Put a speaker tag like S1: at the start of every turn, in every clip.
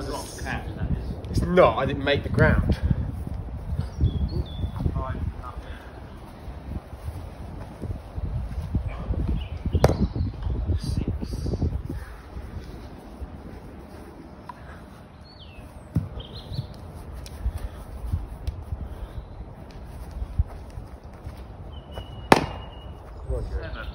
S1: was
S2: Rock
S1: just,
S2: cat, that is.
S1: It's not. I didn't make the ground.
S2: Fine for nothing. Six. Seven.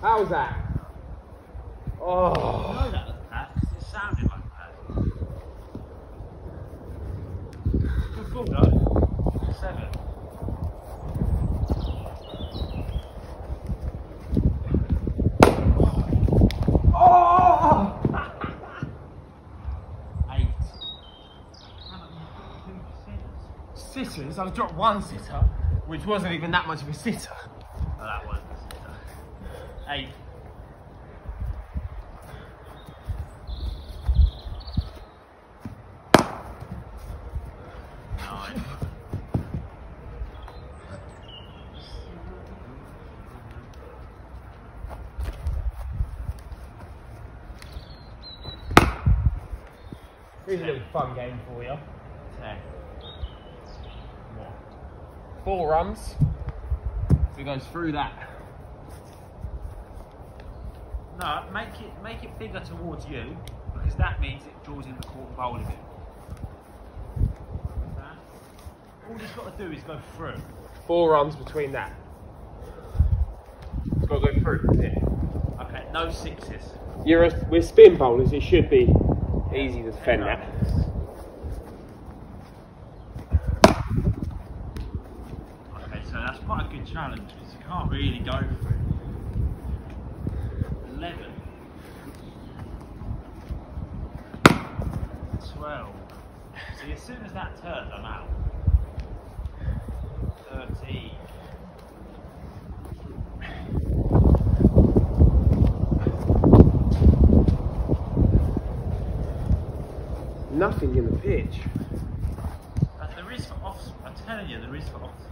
S1: How's that?
S2: I
S1: Oh.
S2: know that was Pat, 'cause it sounded like Pat. Good ball though. Seven.
S1: Oh!
S2: Eight. Man, you've got two sitters.
S1: Sitters. I've dropped one sitter, which wasn't even that much of a sitter.
S2: Oh, that was a sitter. Eight. Nine.
S1: Here's a little fun game for you.
S2: Ten.
S1: Runs. So it goes through that.
S2: No, make it make it bigger towards you because that means it draws in the quarter bowl of it. All it's got to do is go through.
S1: Four runs between that. It's got to go through. it?
S2: Okay, no sixes.
S1: You're a, we're spin bowlers. It should be easy to defend that.
S2: Okay, so that's quite a good challenge because you can't really go through. Eleven. Twelve. See, as soon as that turns, I'm out. Thirteen.
S1: Nothing in the pitch.
S2: There is for off. I'm telling you, there is for off.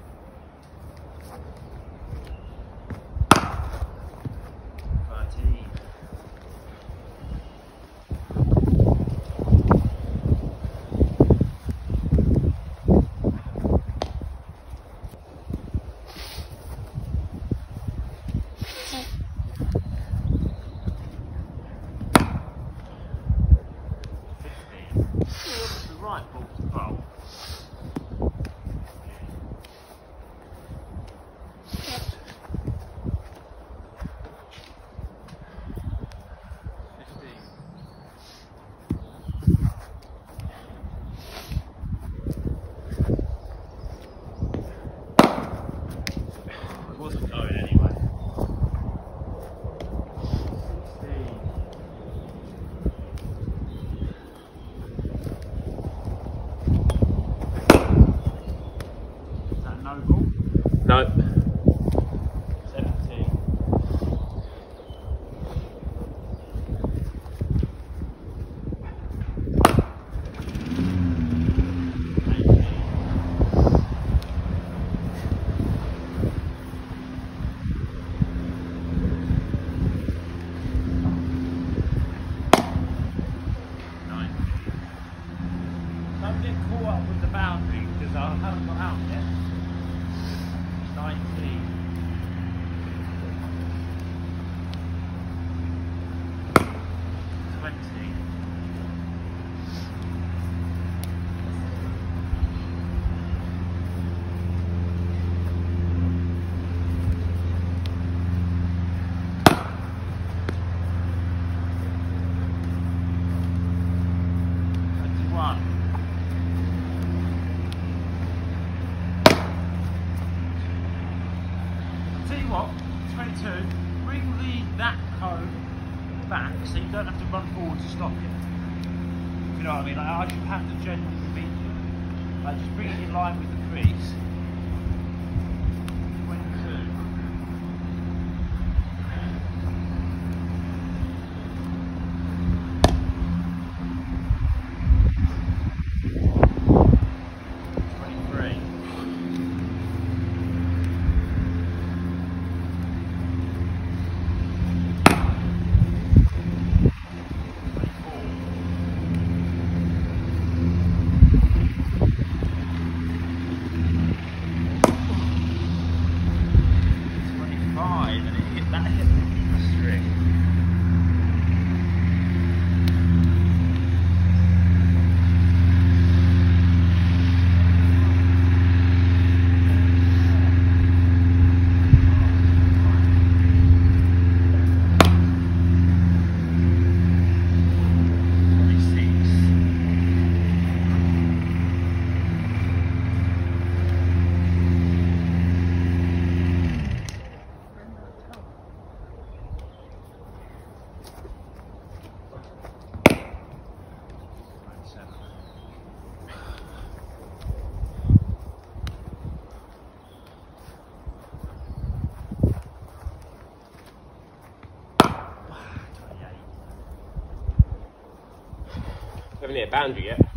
S2: boundary yet.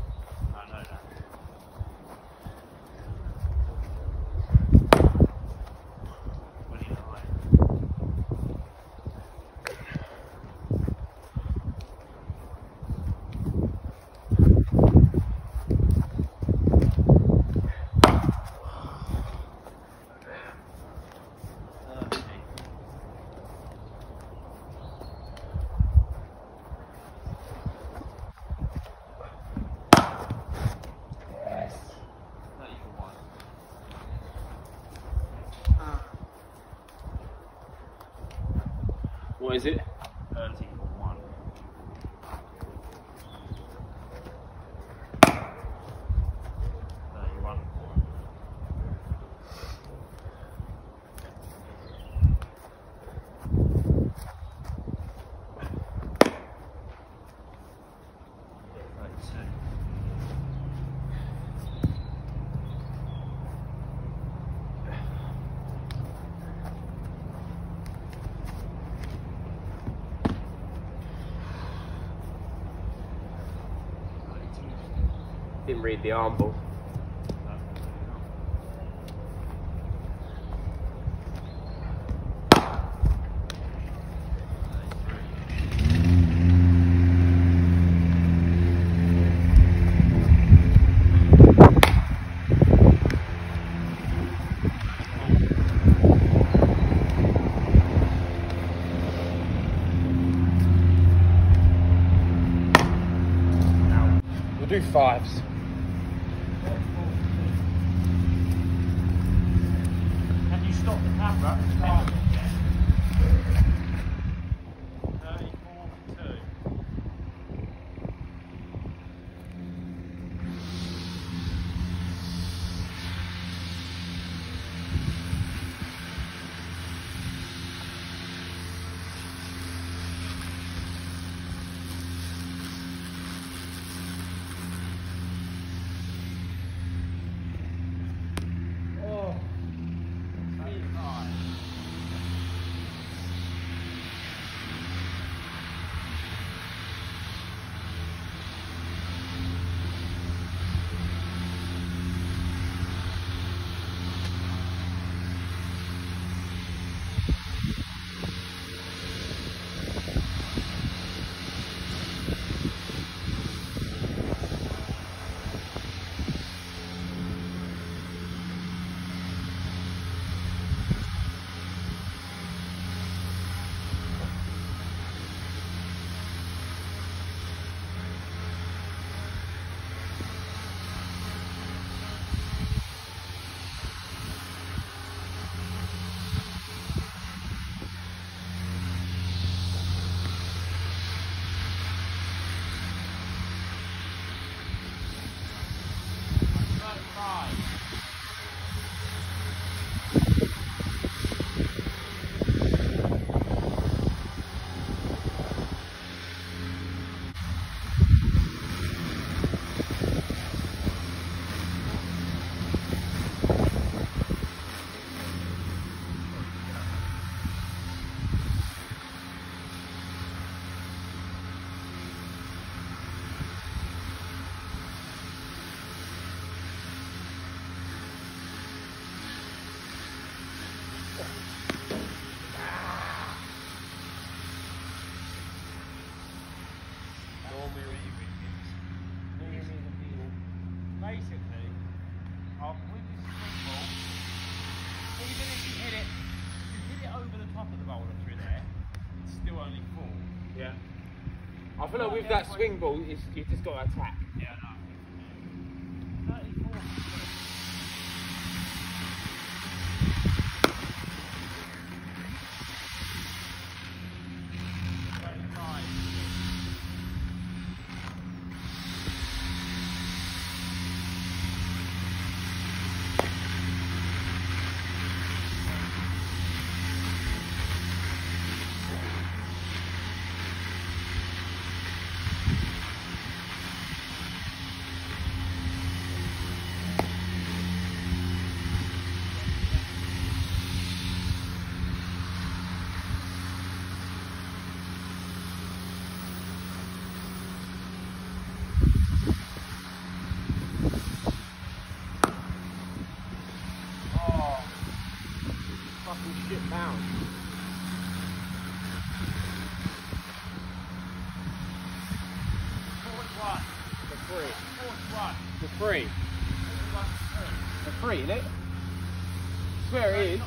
S2: didn't read the arm ball. do fives. Obrigado. with that swing ball, you've just got to attack. free. For free, innit? Swear it is.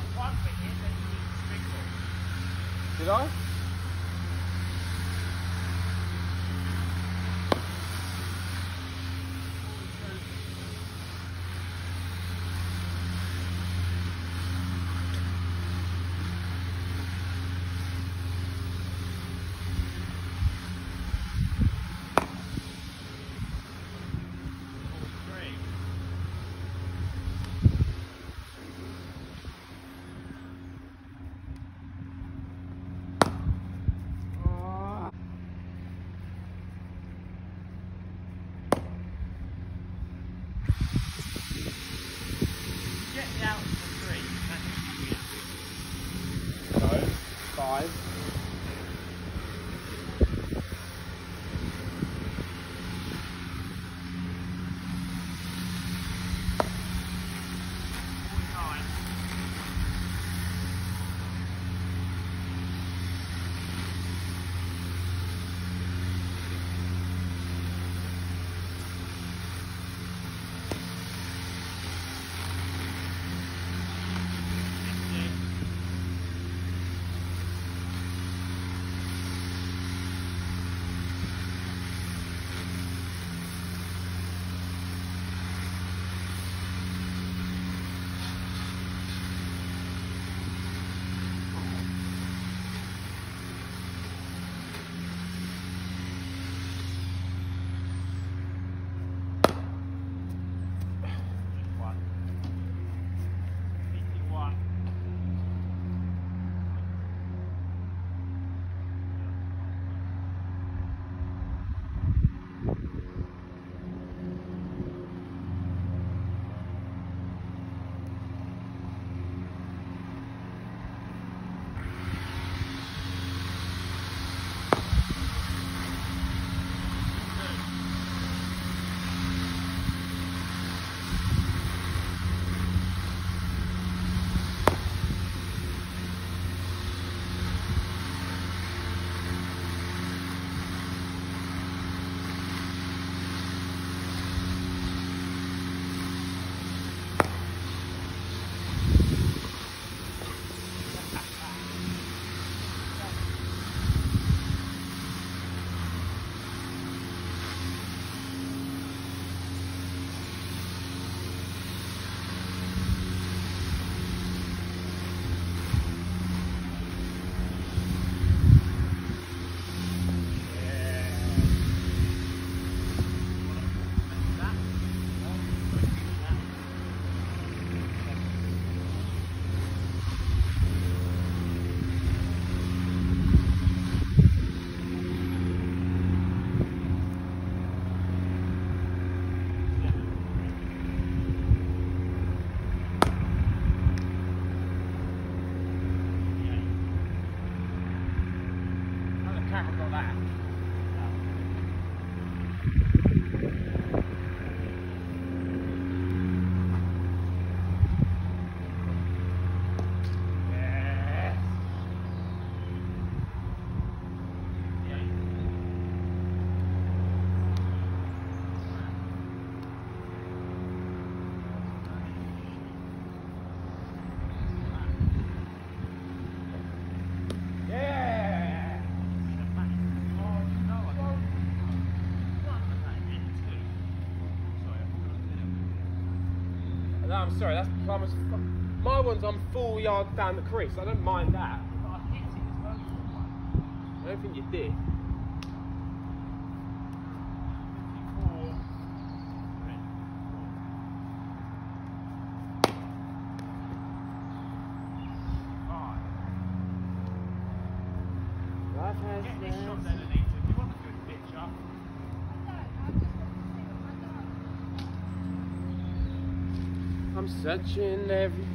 S2: Did I? Hẹn gặp. I'm sorry, that's plumber's. My one's on um, four yards down the crease. I don't mind that.
S1: I
S2: don't think you did. Touching every